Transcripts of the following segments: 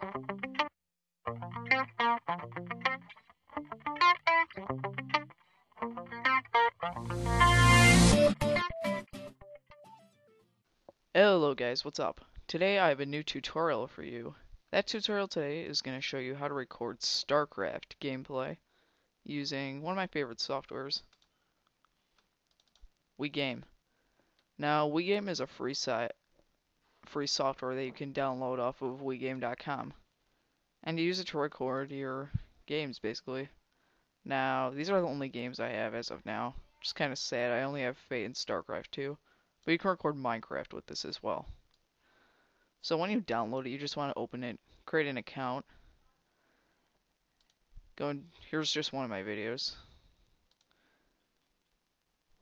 Hello guys, what's up? Today I have a new tutorial for you. That tutorial today is going to show you how to record StarCraft gameplay using one of my favorite softwares, WeGame. Now, WeGame is a free site, free software that you can download off of WeGame.com, and you use it to record your games, basically. Now, these are the only games I have as of now. Just kind of sad. I only have Fate and StarCraft 2. But you can record Minecraft with this as well. So when you download it, you just want to open it, create an account. Go and here's just one of my videos.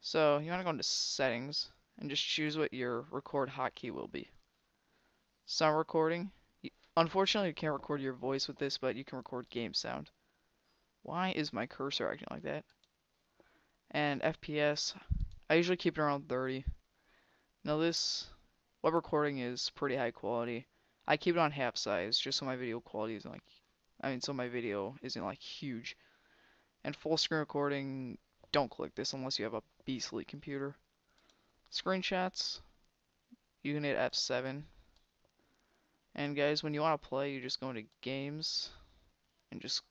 So you want to go into settings and just choose what your record hotkey will be. Sound recording. Unfortunately, you can't record your voice with this, but you can record game sound. Why is my cursor acting like that? And FPS, I usually keep it around 30. Now this web recording is pretty high quality. I keep it on half size just so my video quality isn't like, I mean, so my video isn't like huge. And full screen recording, don't click this unless you have a beastly computer. Screenshots, you can hit F7. And guys, when you want to play, you just go into games and just,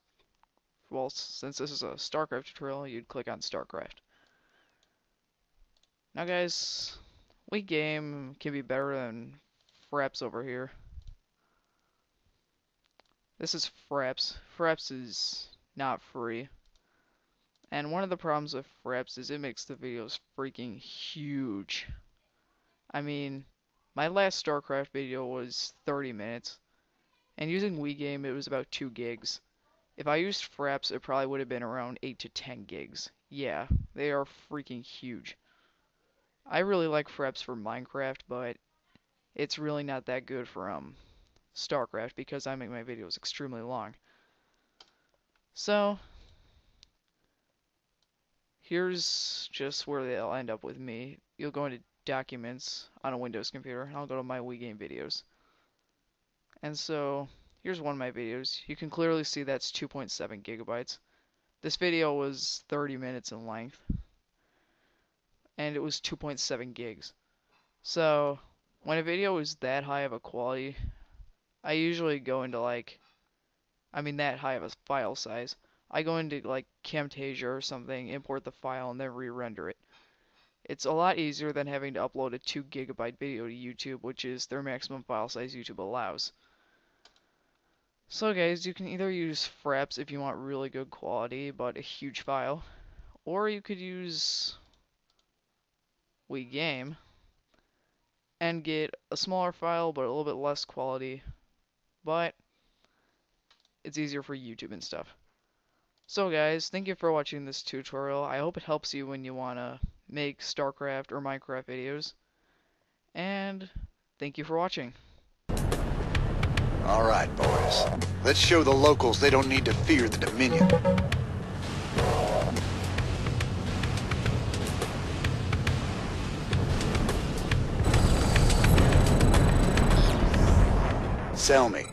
well, since this is a StarCraft tutorial, you'd click on StarCraft. Now guys, WeGame can be better than Fraps over here. This is Fraps. Fraps is not free. And one of the problems with Fraps is it makes the videos freaking huge. I mean, my last StarCraft video was 30 minutes. And using WeGame, it was about 2 gigs. If I used Fraps, it probably would have been around 8 to 10 gigs. Yeah, they are freaking huge. I really like Fraps for Minecraft, but it's really not that good for um StarCraft because I make my videos extremely long. So here's just where they'll end up with me. You'll go into Documents on a Windows computer, and I'll go to my WeGame videos. And so here's one of my videos. You can clearly see that's 2.7 gigabytes. This video was 30 minutes in length and it was 2.7 gigs. So when a video is that high of a quality, I usually go into like, I mean that high of a file size. I go into like Camtasia or something, import the file, and then re-render it. It's a lot easier than having to upload a 2 gigabyte video to YouTube, which is their maximum file size YouTube allows. So guys, you can either use Fraps if you want really good quality, but a huge file, or you could use WeGame and get a smaller file but a little bit less quality but it's easier for YouTube and stuff. So guys, thank you for watching this tutorial. I hope it helps you when you want to make StarCraft or Minecraft videos. And thank you for watching. Alright, boys. Let's show the locals they don't need to fear the Dominion. Sell me.